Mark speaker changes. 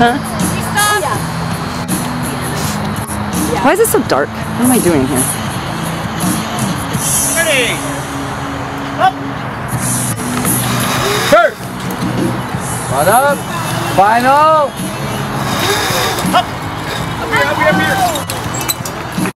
Speaker 1: Huh? Why is it so dark? What am I doing here?
Speaker 2: Ready. Up. First.
Speaker 3: Run up. Final.